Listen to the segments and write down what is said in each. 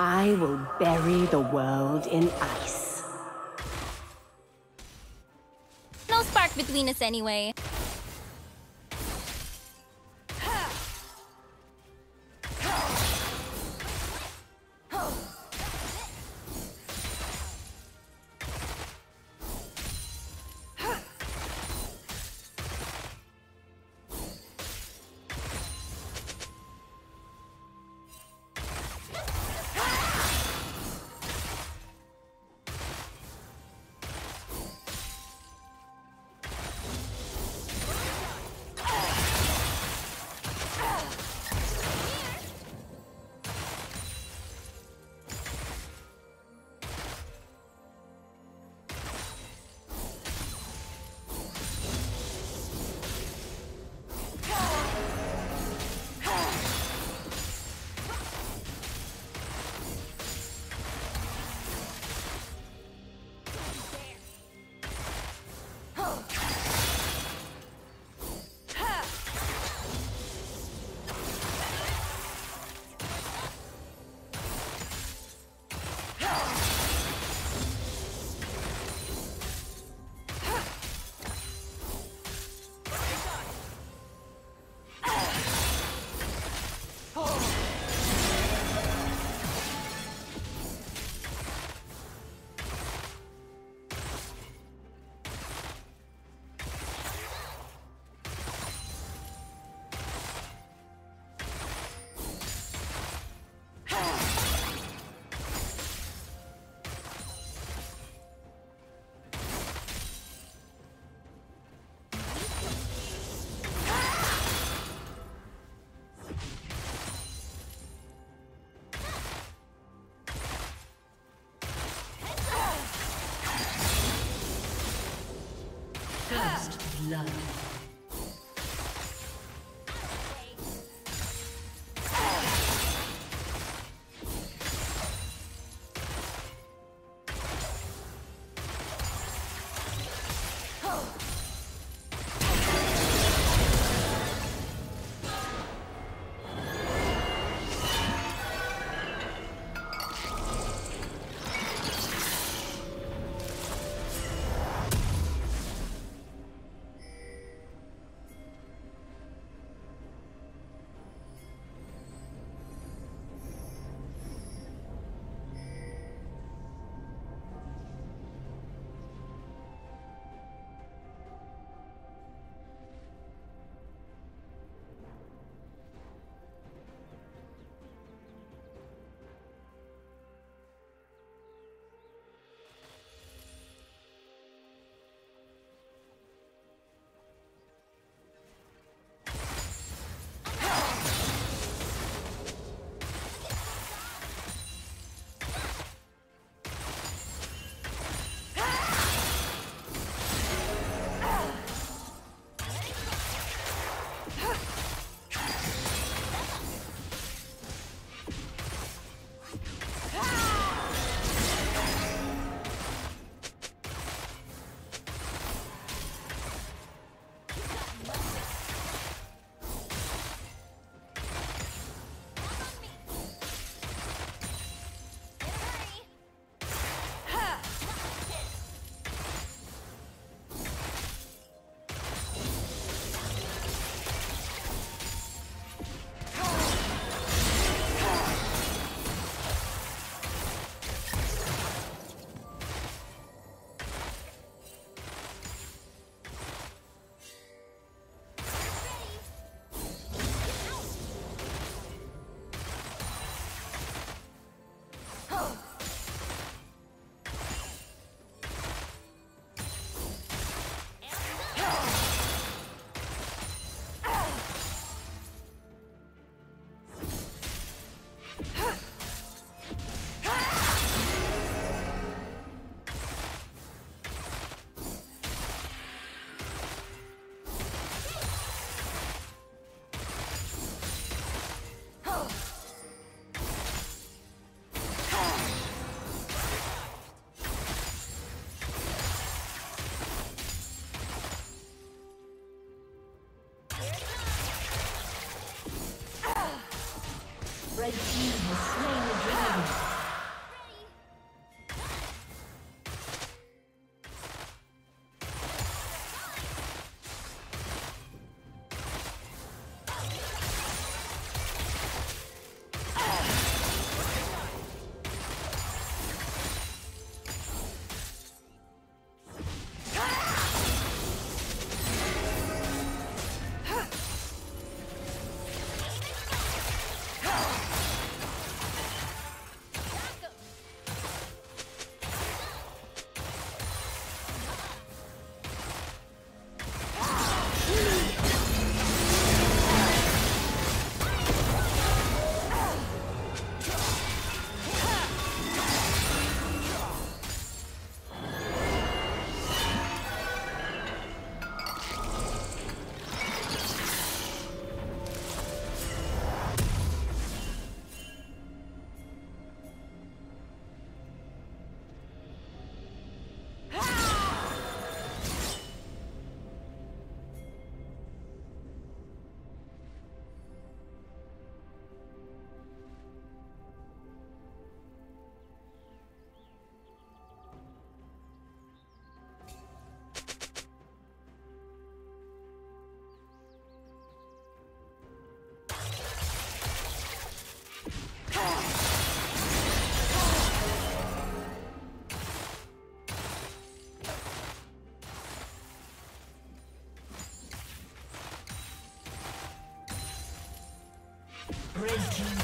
I will bury the world in ice. No spark between us anyway. First blood.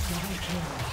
Double kill.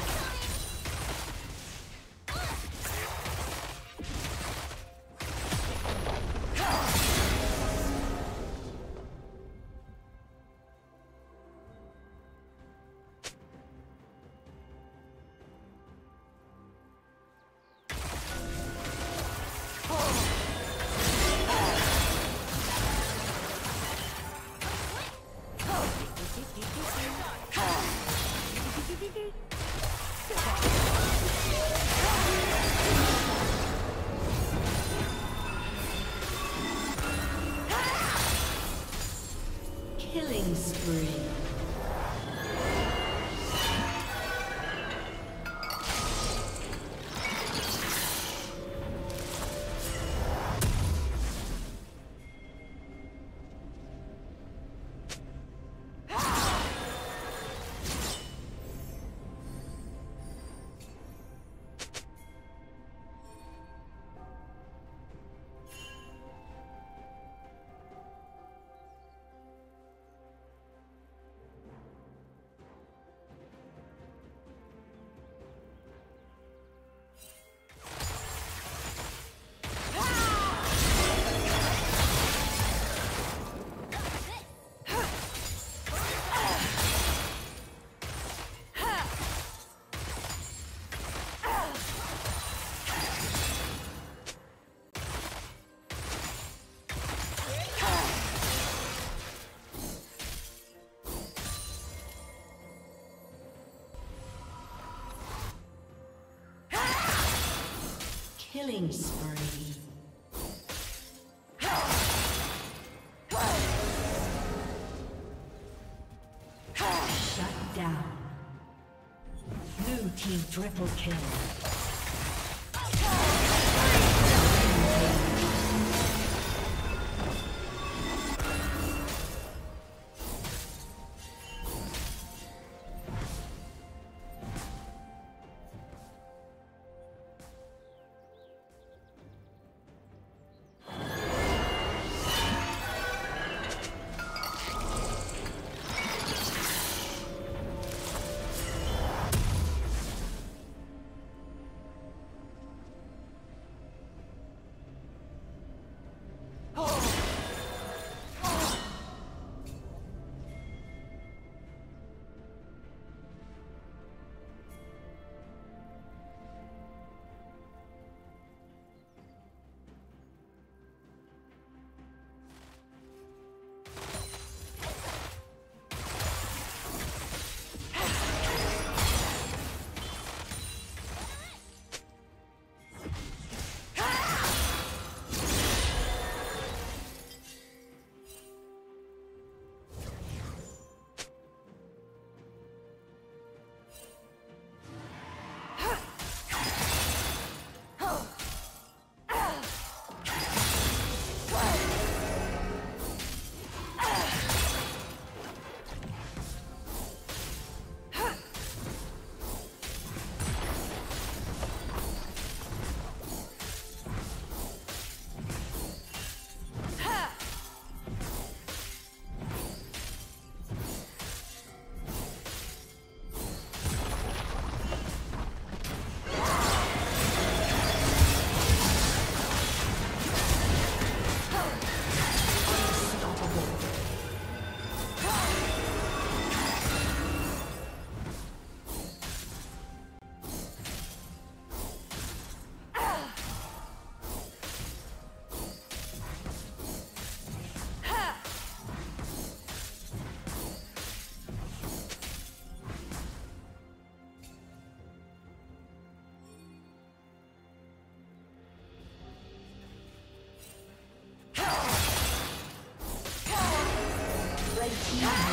Killing spree. Shut down. Blue team triple kill. Red team.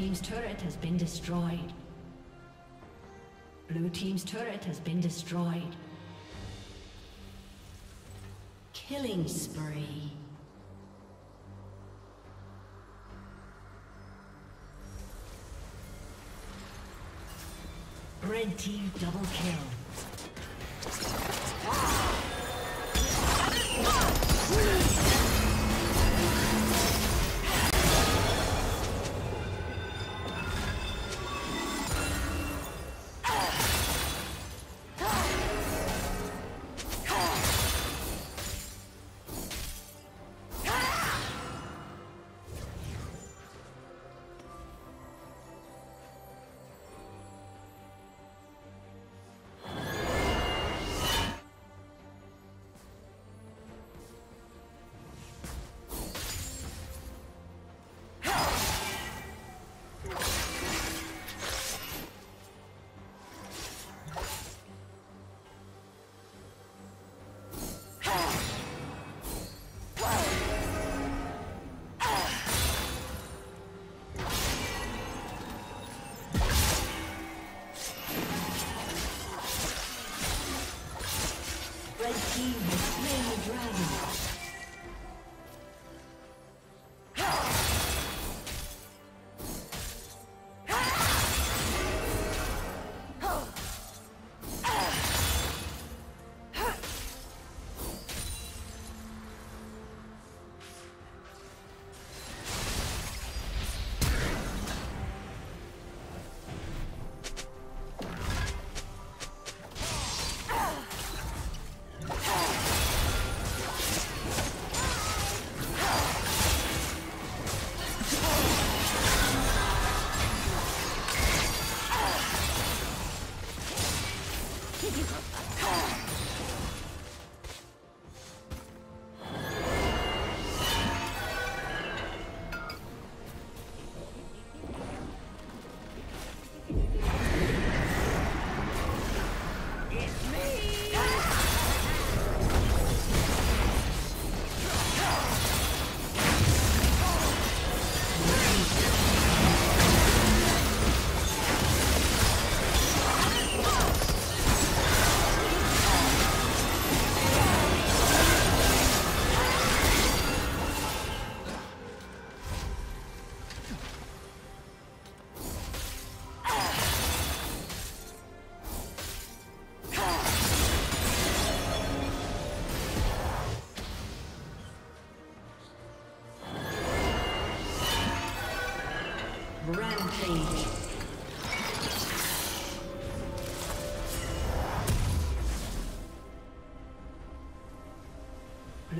Team's turret has been destroyed. Blue Team's turret has been destroyed. Killing spree. Red Team double kill. Rampage.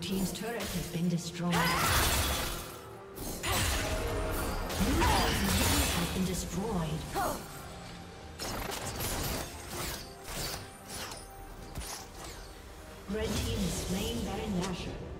Team's turret has been destroyed. Blue team's inhibitor has been destroyed. Red team is slain Baron Nashor.